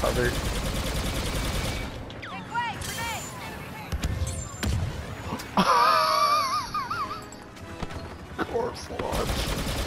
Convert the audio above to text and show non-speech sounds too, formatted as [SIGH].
covered. [LAUGHS] Corpse launch.